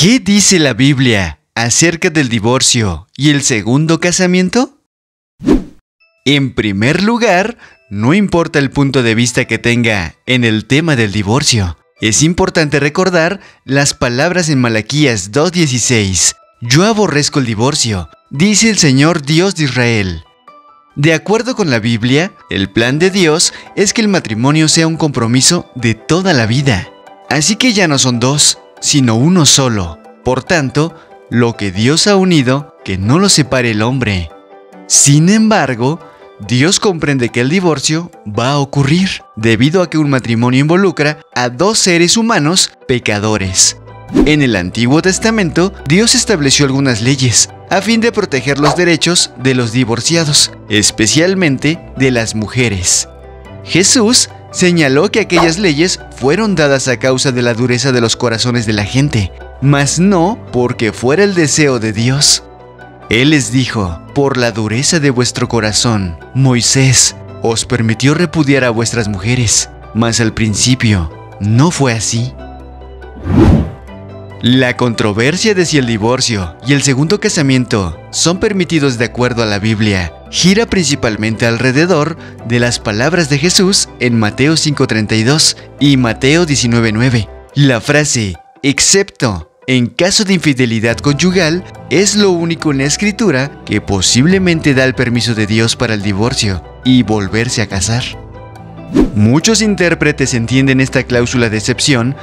¿Qué dice la Biblia acerca del divorcio y el segundo casamiento? En primer lugar, no importa el punto de vista que tenga en el tema del divorcio, es importante recordar las palabras en Malaquías 2.16. Yo aborrezco el divorcio, dice el Señor Dios de Israel. De acuerdo con la Biblia, el plan de Dios es que el matrimonio sea un compromiso de toda la vida. Así que ya no son dos, sino uno solo. Por tanto, lo que Dios ha unido, que no lo separe el hombre. Sin embargo, Dios comprende que el divorcio va a ocurrir debido a que un matrimonio involucra a dos seres humanos pecadores. En el Antiguo Testamento, Dios estableció algunas leyes a fin de proteger los derechos de los divorciados, especialmente de las mujeres. Jesús señaló que aquellas leyes fueron dadas a causa de la dureza de los corazones de la gente, mas no porque fuera el deseo de Dios. Él les dijo, por la dureza de vuestro corazón, Moisés os permitió repudiar a vuestras mujeres, mas al principio no fue así. La controversia de si el divorcio y el segundo casamiento son permitidos de acuerdo a la Biblia gira principalmente alrededor de las palabras de Jesús en Mateo 5:32 y Mateo 19:9. La frase, excepto en caso de infidelidad conyugal, es lo único en la escritura que posiblemente da el permiso de Dios para el divorcio y volverse a casar. Muchos intérpretes entienden esta cláusula de excepción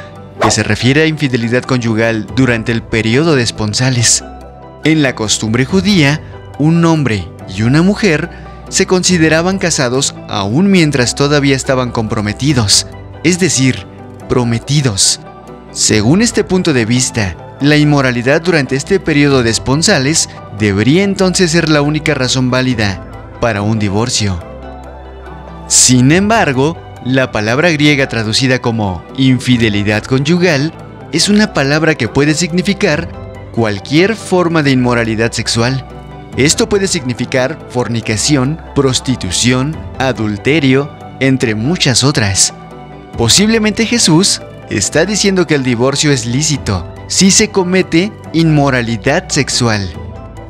que se refiere a infidelidad conyugal durante el periodo de esponsales. En la costumbre judía, un hombre y una mujer se consideraban casados aún mientras todavía estaban comprometidos, es decir, prometidos. Según este punto de vista, la inmoralidad durante este periodo de esponsales debería entonces ser la única razón válida para un divorcio. Sin embargo, la palabra griega traducida como infidelidad conyugal es una palabra que puede significar cualquier forma de inmoralidad sexual. Esto puede significar fornicación, prostitución, adulterio, entre muchas otras. Posiblemente Jesús está diciendo que el divorcio es lícito si se comete inmoralidad sexual.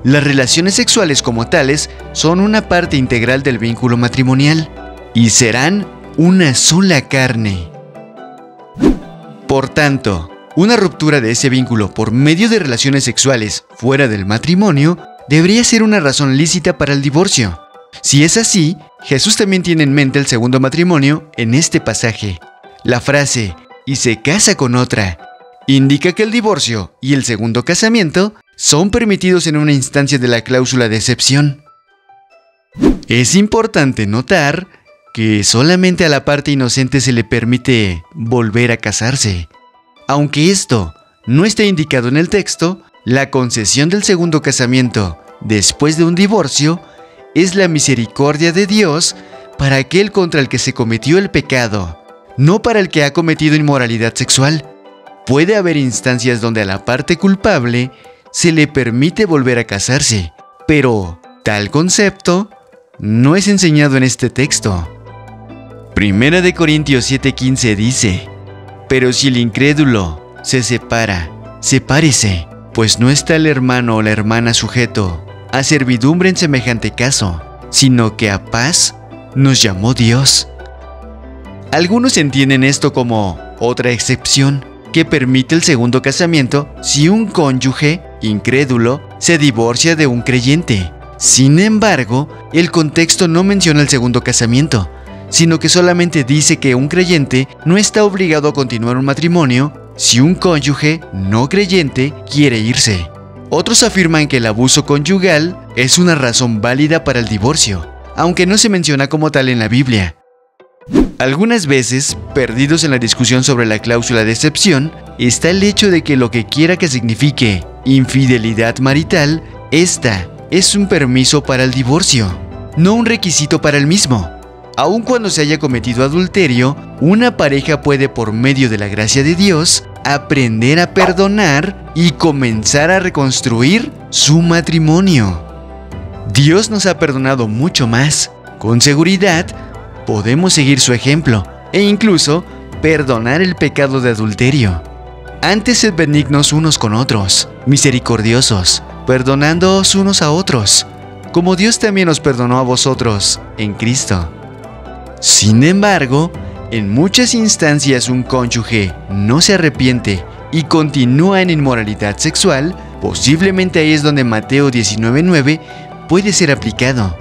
Las relaciones sexuales como tales son una parte integral del vínculo matrimonial y serán una sola carne. Por tanto, una ruptura de ese vínculo por medio de relaciones sexuales fuera del matrimonio debería ser una razón lícita para el divorcio. Si es así, Jesús también tiene en mente el segundo matrimonio en este pasaje. La frase, y se casa con otra, indica que el divorcio y el segundo casamiento son permitidos en una instancia de la cláusula de excepción. Es importante notar que solamente a la parte inocente se le permite volver a casarse. Aunque esto no esté indicado en el texto, la concesión del segundo casamiento después de un divorcio es la misericordia de Dios para aquel contra el que se cometió el pecado no para el que ha cometido inmoralidad sexual. Puede haber instancias donde a la parte culpable se le permite volver a casarse, pero tal concepto no es enseñado en este texto. Primera de Corintios 7:15 dice, Pero si el incrédulo se separa, sepárese, pues no está el hermano o la hermana sujeto a servidumbre en semejante caso, sino que a paz nos llamó Dios algunos entienden esto como otra excepción que permite el segundo casamiento si un cónyuge incrédulo se divorcia de un creyente. Sin embargo, el contexto no menciona el segundo casamiento, sino que solamente dice que un creyente no está obligado a continuar un matrimonio si un cónyuge no creyente quiere irse. Otros afirman que el abuso conyugal es una razón válida para el divorcio, aunque no se menciona como tal en la Biblia. Algunas veces, perdidos en la discusión sobre la cláusula de excepción, está el hecho de que lo que quiera que signifique infidelidad marital, esta es un permiso para el divorcio, no un requisito para el mismo. Aun cuando se haya cometido adulterio, una pareja puede por medio de la gracia de Dios aprender a perdonar y comenzar a reconstruir su matrimonio. Dios nos ha perdonado mucho más. Con seguridad, podemos seguir su ejemplo e incluso perdonar el pecado de adulterio. Antes sed benignos unos con otros, misericordiosos, perdonándoos unos a otros, como Dios también os perdonó a vosotros en Cristo. Sin embargo, en muchas instancias un cónyuge no se arrepiente y continúa en inmoralidad sexual, posiblemente ahí es donde Mateo 19:9 puede ser aplicado.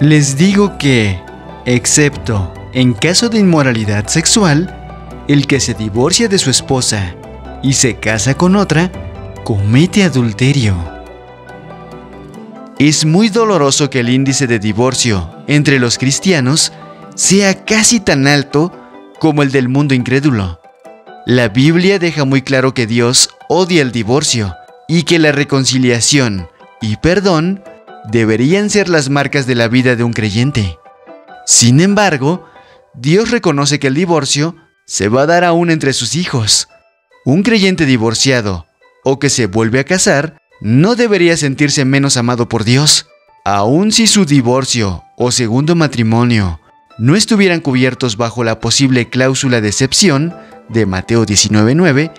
Les digo que, excepto en caso de inmoralidad sexual, el que se divorcia de su esposa y se casa con otra, comete adulterio. Es muy doloroso que el índice de divorcio entre los cristianos sea casi tan alto como el del mundo incrédulo. La Biblia deja muy claro que Dios odia el divorcio y que la reconciliación y perdón deberían ser las marcas de la vida de un creyente. Sin embargo, Dios reconoce que el divorcio se va a dar aún entre sus hijos. Un creyente divorciado o que se vuelve a casar no debería sentirse menos amado por Dios, aun si su divorcio o segundo matrimonio no estuvieran cubiertos bajo la posible cláusula de excepción de Mateo 19:9,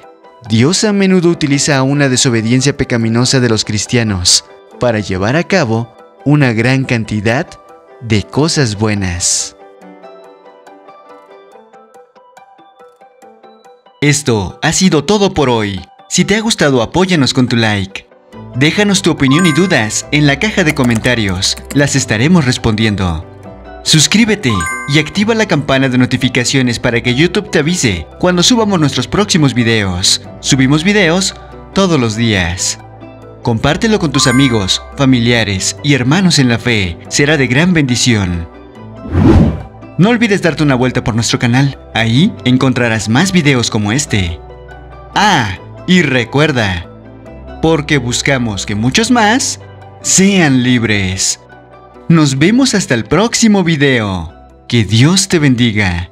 Dios a menudo utiliza una desobediencia pecaminosa de los cristianos para llevar a cabo una gran cantidad de cosas buenas. Esto ha sido todo por hoy. Si te ha gustado, apóyanos con tu like. Déjanos tu opinión y dudas en la caja de comentarios. Las estaremos respondiendo. Suscríbete y activa la campana de notificaciones para que YouTube te avise cuando subamos nuestros próximos videos. Subimos videos todos los días. Compártelo con tus amigos, familiares y hermanos en la fe. Será de gran bendición. No olvides darte una vuelta por nuestro canal. Ahí encontrarás más videos como este. Ah, y recuerda, porque buscamos que muchos más sean libres. Nos vemos hasta el próximo video. Que Dios te bendiga.